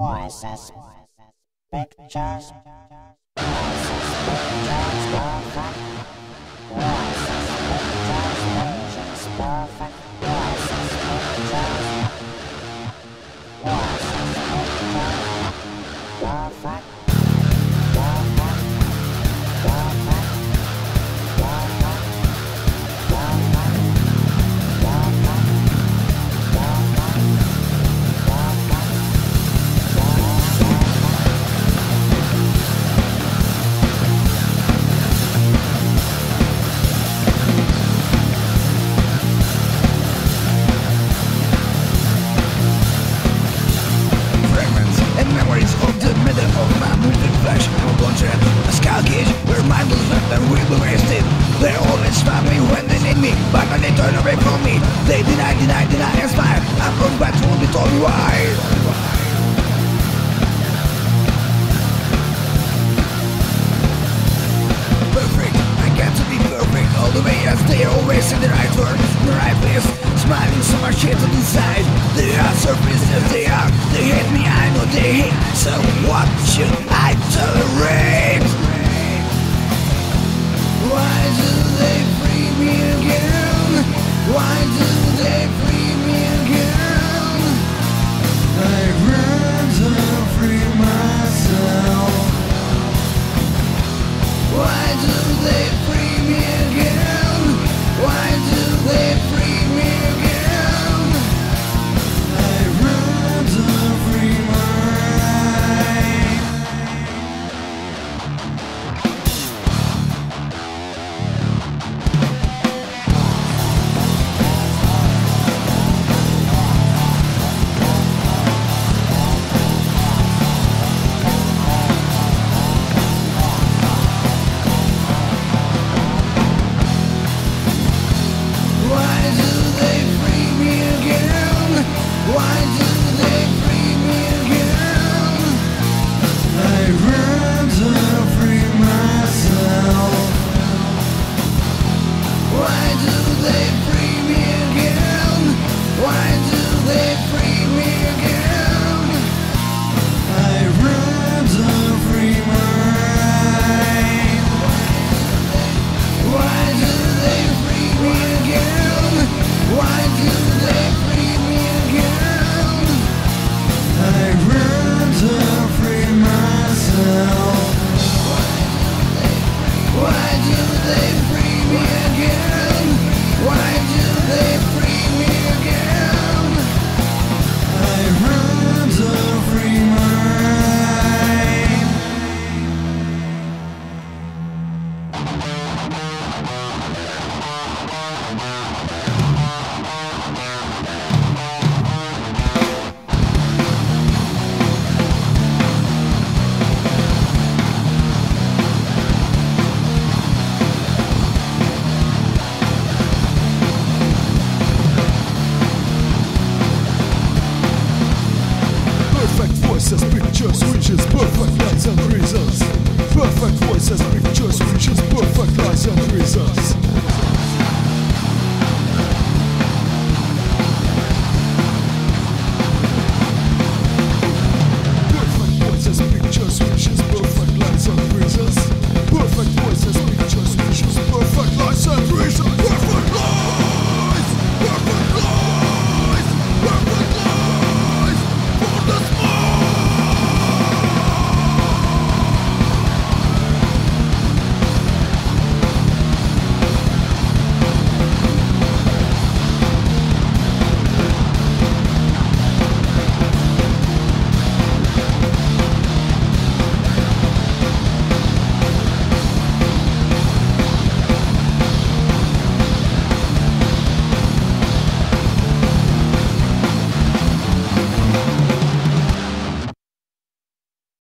Voices, pictures, voices, pictures, perfect. Voices, pictures, visions, perfect. Voices, pictures, voices, pictures. Perfect, perfect, perfect, turn away from me. They deny, deny, deny smile. I broke back to be told why Perfect, I got to be perfect. All the way as they always in the right word The right place. Smiling so much hate on the side. They are surface as they are. They hate me, I know they hate. So what should I tolerate? They free me again? Why do they free voices, perfect voices.